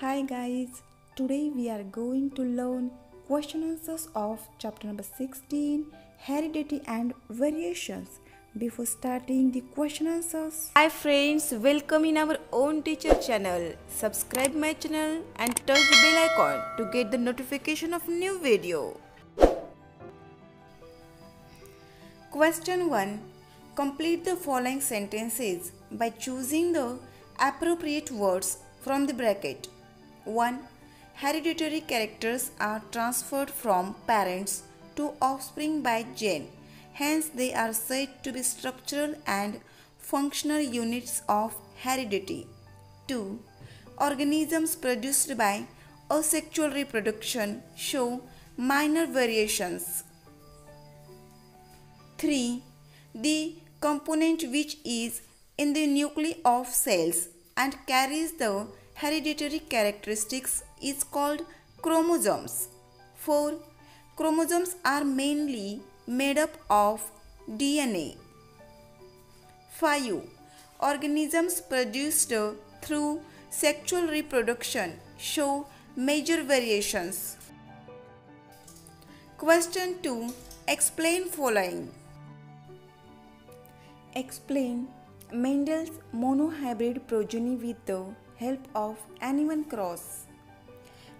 Hi guys, today we are going to learn question answers of chapter number 16 Heredity and Variations. Before starting the question answers, Hi friends, welcome in our own teacher channel. Subscribe my channel and touch the bell icon to get the notification of new video. Question 1. Complete the following sentences by choosing the appropriate words from the bracket. 1. Hereditary characters are transferred from parents to offspring by gene. Hence, they are said to be structural and functional units of heredity. 2. Organisms produced by asexual reproduction show minor variations. 3. The component which is in the nuclei of cells and carries the hereditary characteristics is called chromosomes. 4. Chromosomes are mainly made up of DNA. 5. Organisms produced through sexual reproduction show major variations. Question 2. Explain following. explain Mendel's monohybrid progeny with the help of N1 cross.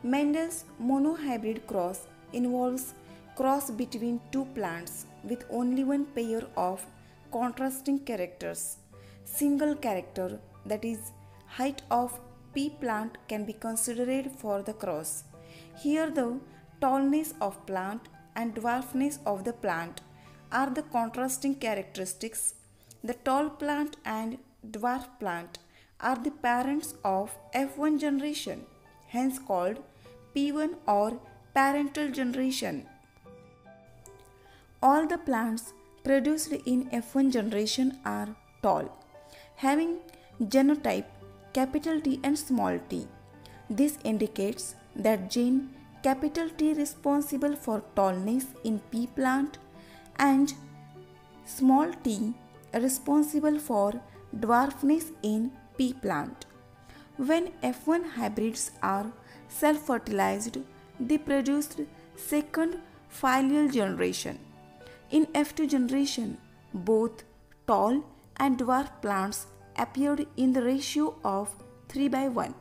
Mendel's monohybrid cross involves cross between two plants with only one pair of contrasting characters. Single character that is height of pea plant can be considered for the cross. Here the tallness of plant and dwarfness of the plant are the contrasting characteristics. The tall plant and dwarf plant are the parents of F1 generation, hence called P1 or parental generation. All the plants produced in F1 generation are tall, having genotype capital T and small t. This indicates that gene capital T responsible for tallness in pea plant and small t responsible for dwarfness in pea plant. When F1 hybrids are self-fertilized, they produce second filial generation. In F2 generation, both tall and dwarf plants appeared in the ratio of 3 by 1.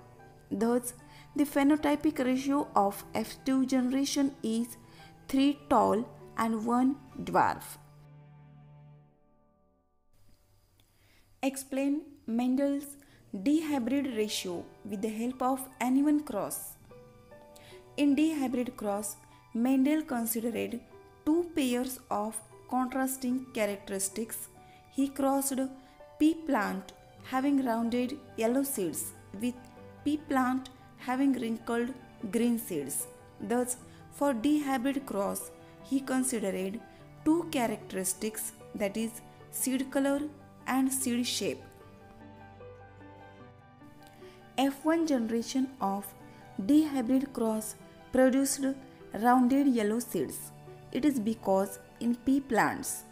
Thus, the phenotypic ratio of F2 generation is 3 tall and 1 dwarf. Explain Mendel's dihybrid ratio with the help of N1 cross. In dihybrid cross, Mendel considered two pairs of contrasting characteristics. He crossed pea plant having rounded yellow seeds with pea plant having wrinkled green seeds. Thus, for dihybrid cross, he considered two characteristics that is seed color and seed shape. F1 generation of dihybrid cross produced rounded yellow seeds. It is because in pea plants,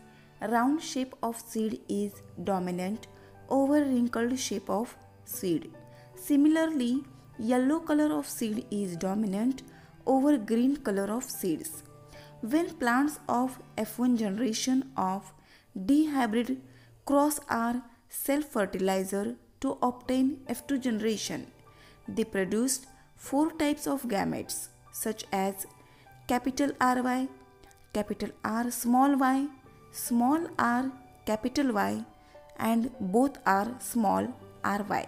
round shape of seed is dominant over wrinkled shape of seed. Similarly, yellow color of seed is dominant over green color of seeds. When plants of F1 generation of dihybrid cross are self-fertilizer to obtain F2 generation. They produced four types of gametes such as capital RY, capital R small y, small r capital Y and both are small ry.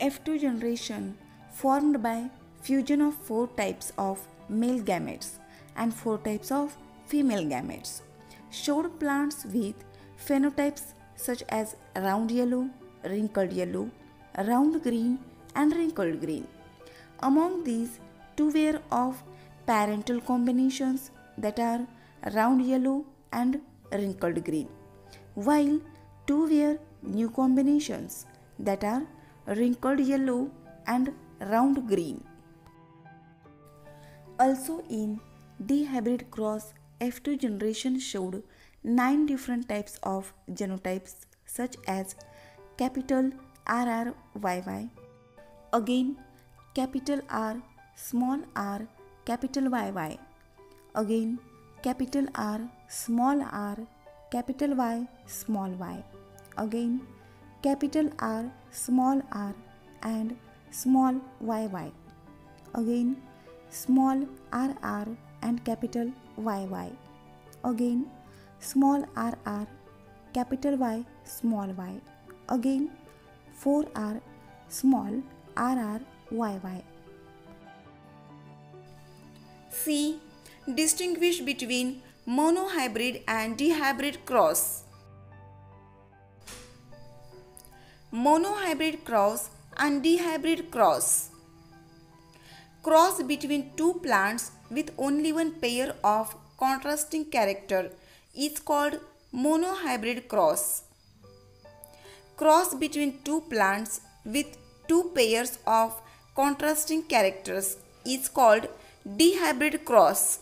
F2 generation formed by fusion of four types of male gametes and four types of female gametes showed plants with phenotypes such as round yellow, wrinkled yellow, round green, and wrinkled green. Among these, two were of parental combinations that are round yellow and wrinkled green, while two were new combinations that are wrinkled yellow and round green. Also in dihybrid cross F2 generation showed nine different types of genotypes such as capital RRYY, Again, capital R, small r, capital YY. Again, capital R, small r, capital Y, small y. Again, capital R, small r, and small yy. Again, small rr and capital yy. Again, small rr, capital Y, small y. Again, 4r, small rr, yy. C. Distinguish between monohybrid and dihybrid cross. Monohybrid cross and dihybrid cross. Cross between two plants with only one pair of contrasting character is called monohybrid cross. Cross between two plants with two pairs of contrasting characters is called dihybrid cross.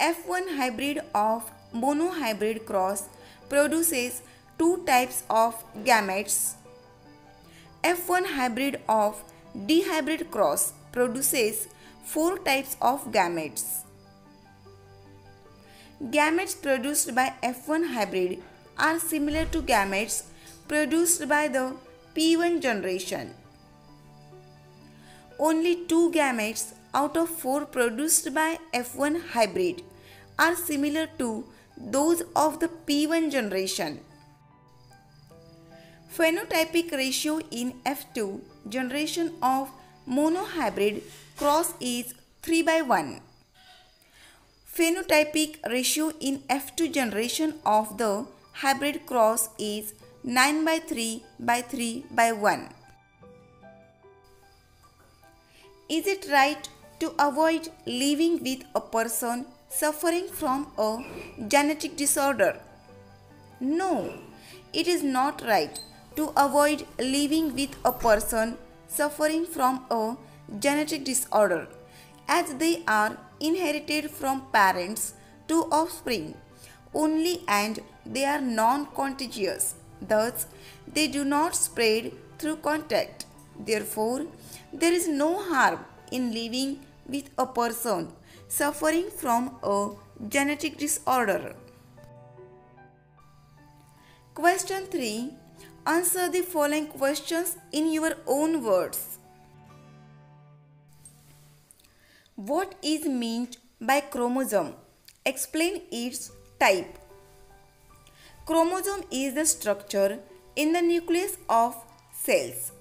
F1 hybrid of monohybrid cross produces two types of gametes. F1 hybrid of dihybrid cross produces four types of gametes. Gametes produced by F1 hybrid are similar to gametes produced by the P1 generation. Only two gametes out of four produced by F1 hybrid are similar to those of the P1 generation. Phenotypic ratio in F2 generation of monohybrid cross is 3 by 1. Phenotypic ratio in F2 generation of the hybrid cross is 9 by 3 by 3 by 1. Is it right to avoid living with a person suffering from a genetic disorder? No, it is not right to avoid living with a person suffering from a genetic disorder as they are inherited from parents to offspring only and they are non contagious. Thus, they do not spread through contact. Therefore, there is no harm in living with a person suffering from a genetic disorder. Question 3 Answer the following questions in your own words. What is meant by chromosome? Explain its type. Chromosome is the structure in the nucleus of cells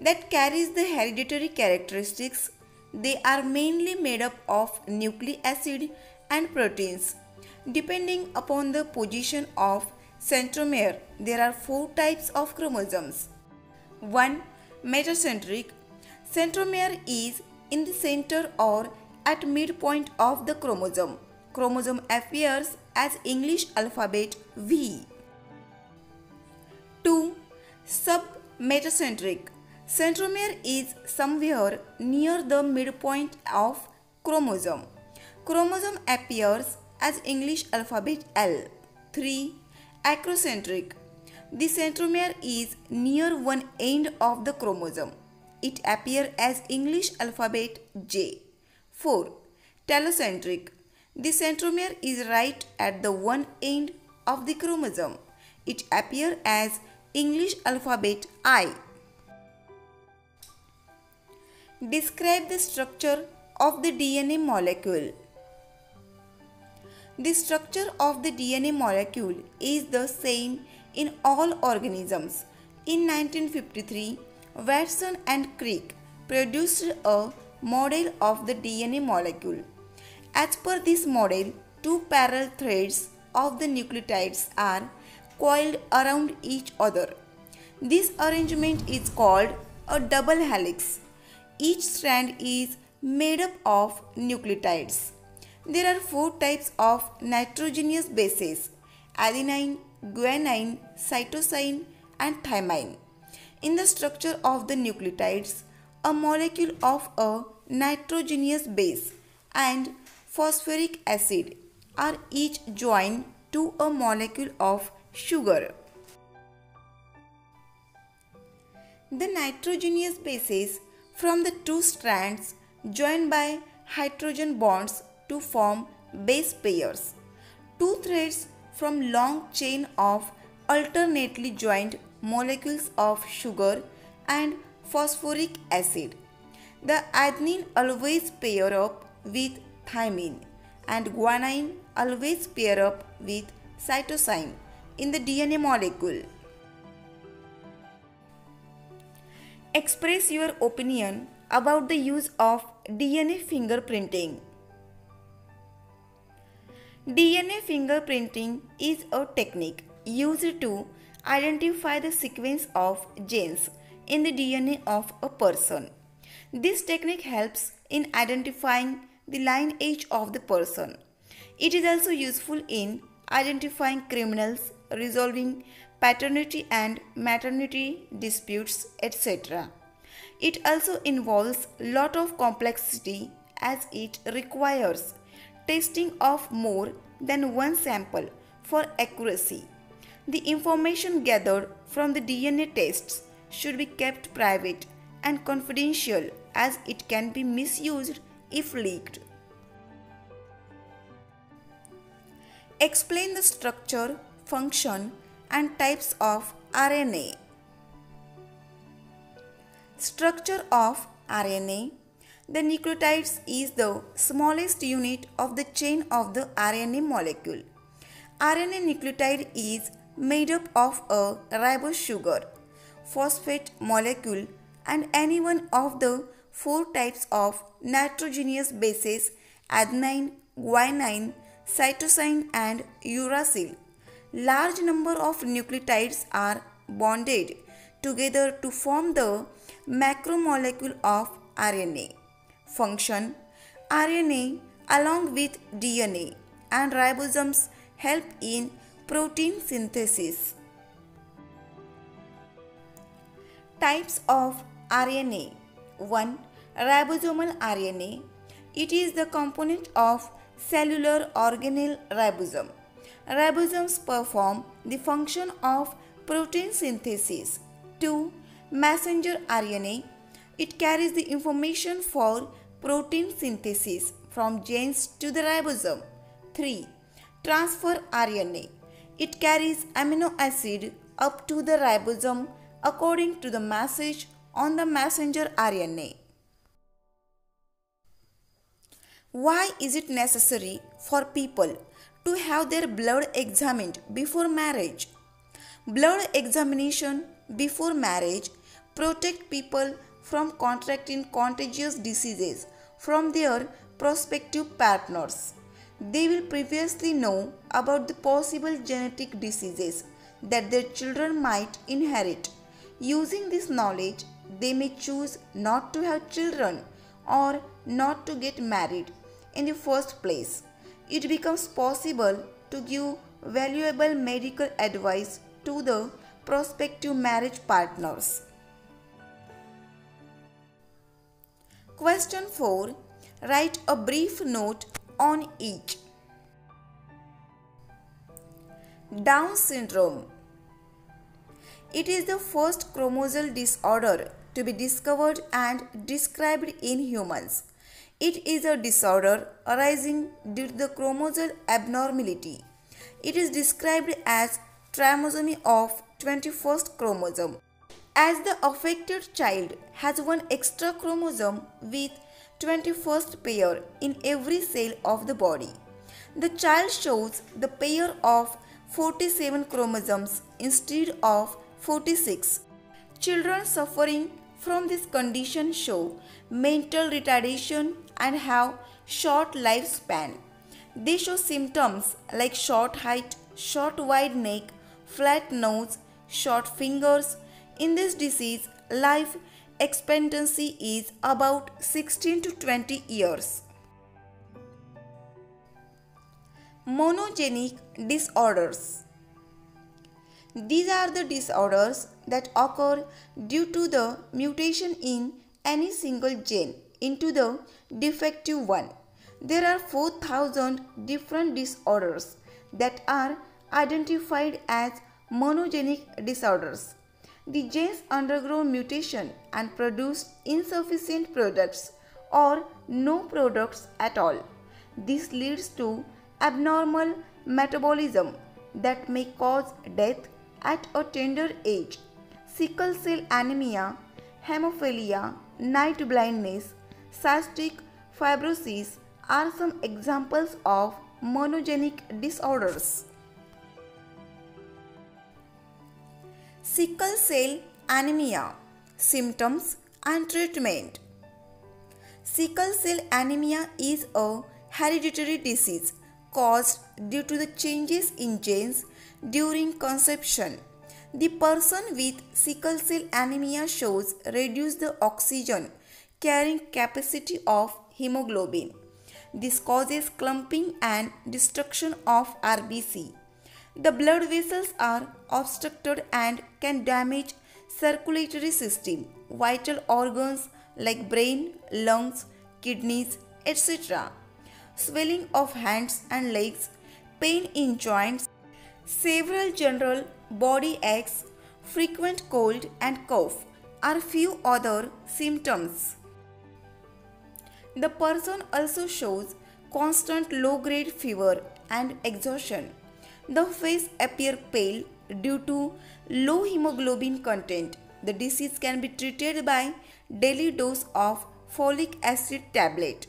that carries the hereditary characteristics. They are mainly made up of nucleic acid and proteins. Depending upon the position of centromere, there are four types of chromosomes. 1. Metacentric. Centromere is in the center or at midpoint of the chromosome. Chromosome appears as English alphabet V. 2. Submetacentric. Centromere is somewhere near the midpoint of chromosome. Chromosome appears as English alphabet L. 3. Acrocentric. The centromere is near one end of the chromosome. It appear as English alphabet J. 4. Telocentric. The centromere is right at the one end of the chromosome. It appear as English alphabet I. Describe the structure of the DNA molecule. The structure of the DNA molecule is the same in all organisms. In 1953, Watson and Crick produced a model of the DNA molecule. As per this model, two parallel threads of the nucleotides are coiled around each other. This arrangement is called a double helix. Each strand is made up of nucleotides. There are four types of nitrogenous bases adenine, guanine, cytosine, and thymine. In the structure of the nucleotides, a molecule of a nitrogenous base and phosphoric acid are each joined to a molecule of sugar. The nitrogenous bases from the two strands joined by hydrogen bonds to form base pairs. Two threads from long chain of alternately joined molecules of sugar and phosphoric acid. The adenine always pair up with thymine and guanine always pair up with cytosine in the DNA molecule. Express your opinion about the use of DNA fingerprinting. DNA fingerprinting is a technique used to identify the sequence of genes in the DNA of a person. This technique helps in identifying the lineage of the person. It is also useful in identifying criminals, resolving paternity and maternity disputes, etc. It also involves lot of complexity as it requires testing of more than one sample for accuracy. The information gathered from the DNA tests should be kept private and confidential as it can be misused if leaked. Explain the structure, function, and types of RNA. Structure of RNA The nucleotides is the smallest unit of the chain of the RNA molecule. RNA nucleotide is made up of a ribose sugar, phosphate molecule and any one of the four types of nitrogenous bases adenine, guanine, cytosine and uracil. Large number of nucleotides are bonded together to form the macromolecule of RNA. Function RNA along with DNA and ribosomes help in protein synthesis. Types of RNA 1. Ribosomal RNA. It is the component of cellular organelle ribosome. Ribosomes perform the function of protein synthesis. 2. Messenger RNA. It carries the information for protein synthesis from genes to the ribosome. 3. Transfer RNA. It carries amino acid up to the ribosome according to the message on the messenger RNA. Why is it necessary for people to have their blood examined before marriage? Blood examination before marriage protect people from contracting contagious diseases from their prospective partners. They will previously know about the possible genetic diseases that their children might inherit. Using this knowledge, they may choose not to have children or not to get married in the first place. It becomes possible to give valuable medical advice to the prospective marriage partners. Question 4 Write a brief note on each. Down syndrome. It is the first chromosomal disorder to be discovered and described in humans. It is a disorder arising due to the chromosomal abnormality. It is described as trisomy of 21st chromosome. As the affected child has one extra chromosome with 21st pair in every cell of the body. The child shows the pair of 47 chromosomes instead of 46. Children suffering from this condition show mental retardation and have short lifespan. They show symptoms like short height, short wide neck, flat nose, short fingers. In this disease, life expectancy is about 16 to 20 years. Monogenic disorders. These are the disorders that occur due to the mutation in any single gene into the defective one. There are 4000 different disorders that are identified as monogenic disorders. The genes undergo mutation and produce insufficient products or no products at all. This leads to abnormal metabolism that may cause death at a tender age. Sickle cell anemia, hemophilia, night blindness, cystic fibrosis are some examples of monogenic disorders. Sickle cell anemia symptoms and treatment. Sickle cell anemia is a hereditary disease caused due to the changes in genes during conception. The person with sickle cell anemia shows reduced the oxygen carrying capacity of hemoglobin. This causes clumping and destruction of RBC. The blood vessels are obstructed and can damage circulatory system, vital organs like brain, lungs, kidneys, etc. Swelling of hands and legs, pain in joints, several general body aches, frequent cold and cough are few other symptoms. The person also shows constant low grade fever and exhaustion. The face appear pale due to low hemoglobin content. The disease can be treated by daily dose of folic acid tablet.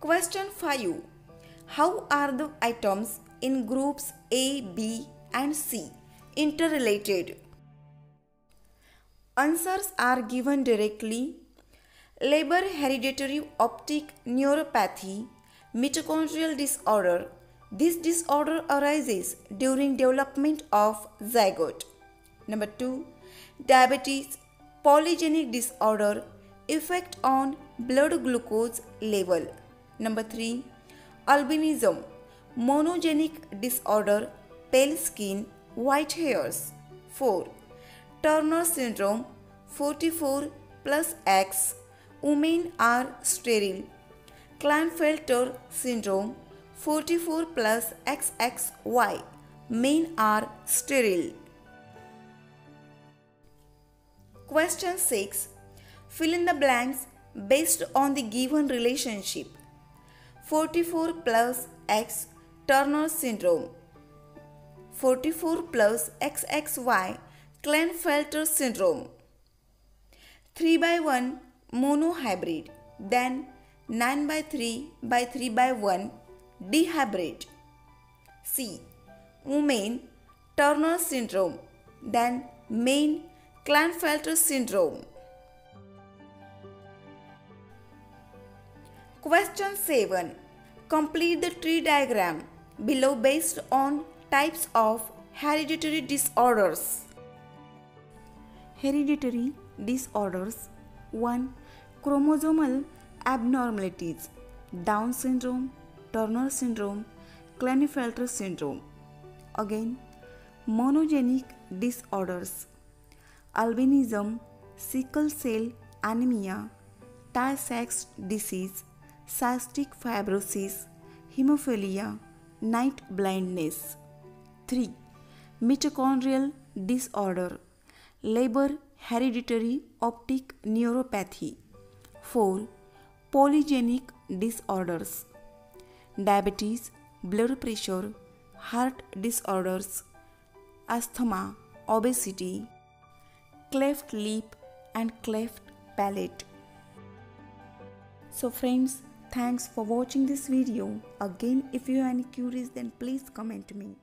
Question 5. How are the items in groups A, B and C interrelated? Answers are given directly. Leber hereditary optic neuropathy, mitochondrial disorder. This disorder arises during development of zygote. Number 2. Diabetes, polygenic disorder, effect on blood glucose level. Number 3. Albinism, monogenic disorder, pale skin, white hairs. 4. Turner syndrome, 44 plus X, women are sterile. Klinefelter syndrome, 44 plus XXY, men are sterile. Question 6. Fill in the blanks based on the given relationship. 44 plus X Turner syndrome. 44 plus XXY Klinefelter syndrome. 3 by 1 monohybrid. Then 9 by 3 by 3 by 1 dihybrid. C. Women Turner syndrome. Then men Klinefelter syndrome. Question 7. Complete the tree diagram below based on types of hereditary disorders. Hereditary disorders 1. Chromosomal abnormalities Down syndrome, Turner syndrome, Klinefelter syndrome. Again, monogenic disorders albinism, sickle cell anemia, Tay Sachs disease, cystic fibrosis, hemophilia, night blindness. 3. Mitochondrial disorder, Leber hereditary optic neuropathy. 4. Polygenic disorders, diabetes, blood pressure, heart disorders, asthma, obesity, cleft lip and cleft palate. So friends, thanks for watching this video. Again, if you have any queries then please comment me.